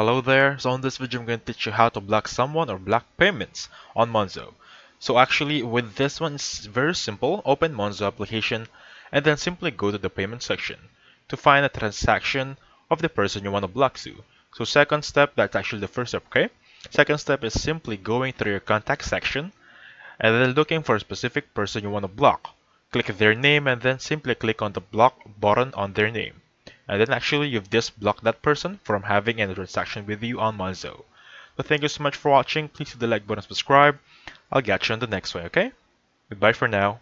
Hello there, so in this video I'm going to teach you how to block someone or block payments on Monzo. So actually with this one it's very simple, open Monzo application and then simply go to the payment section to find a transaction of the person you want to block to. So second step, that's actually the first step, okay? Second step is simply going through your contact section and then looking for a specific person you want to block. Click their name and then simply click on the block button on their name and then actually you've just blocked that person from having any transaction with you on Monzo. So thank you so much for watching. Please hit the like button, subscribe. I'll catch you on the next one, okay? Goodbye for now.